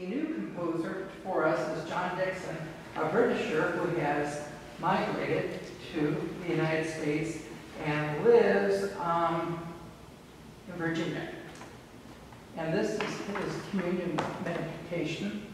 A new composer for us is John Dixon, a Britisher who has migrated to the United States and lives um, in Virginia. And this is his communion meditation.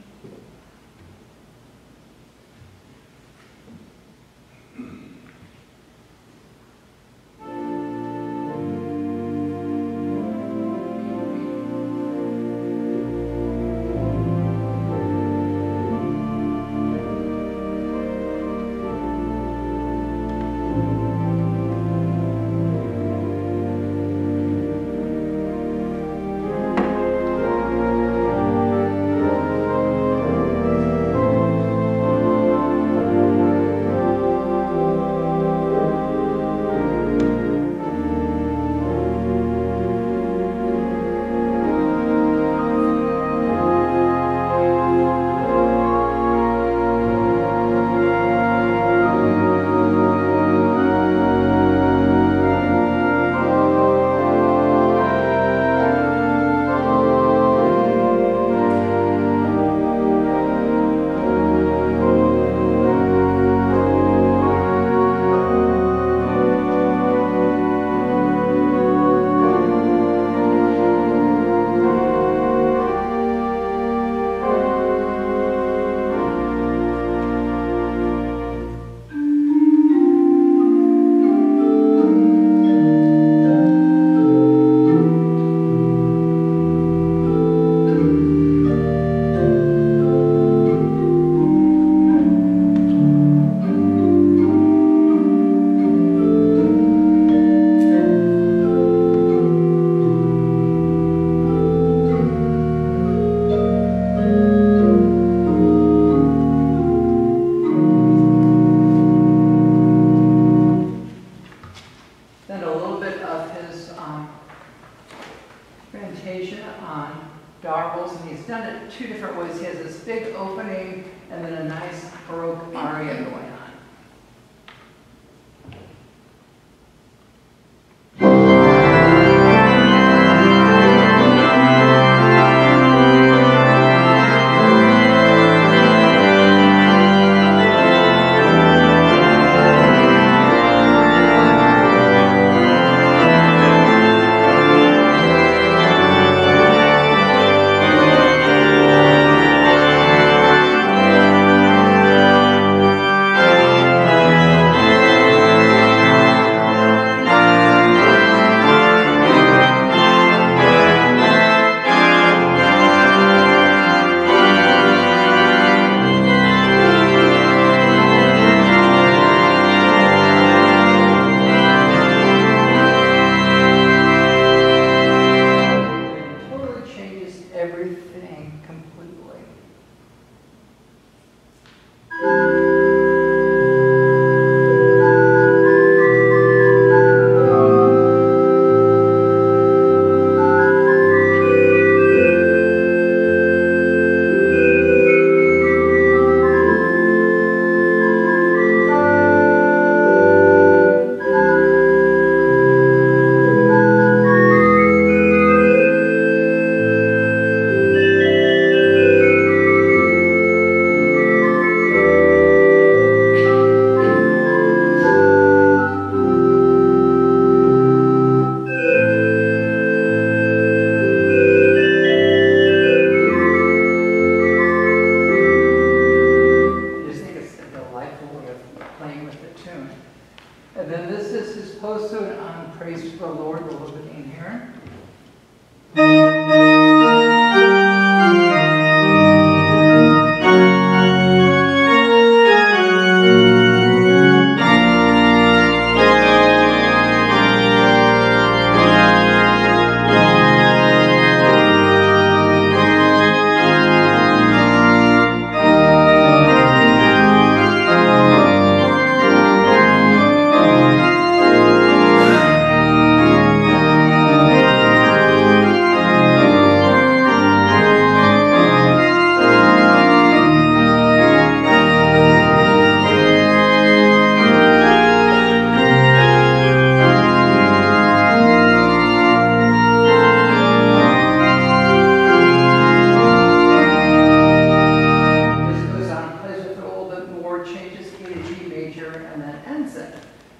changes E to G major, and then ends it.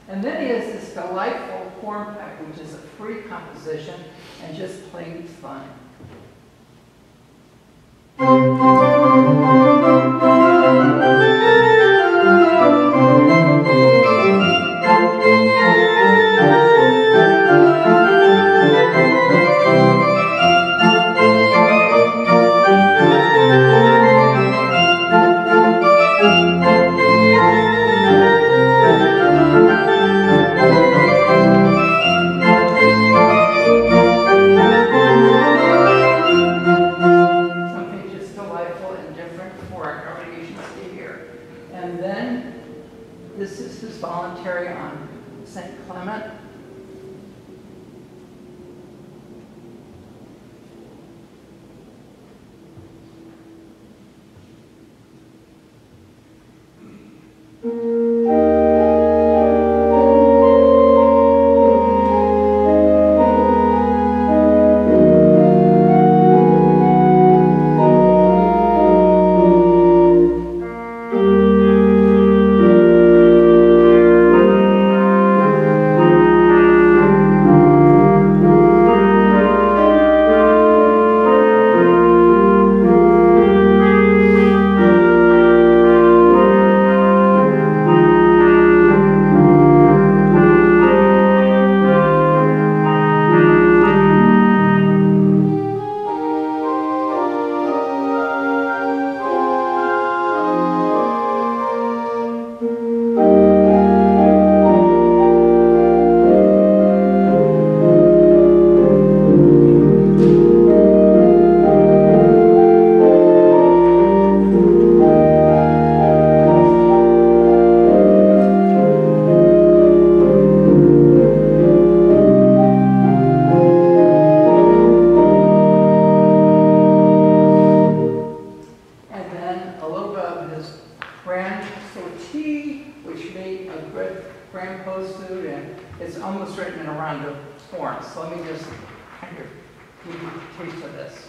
And then he has this delightful hornpipe, which is a free composition and just plain fun. mal. So let me just kind of give you a taste of this.